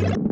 you.